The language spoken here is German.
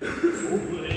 so wurde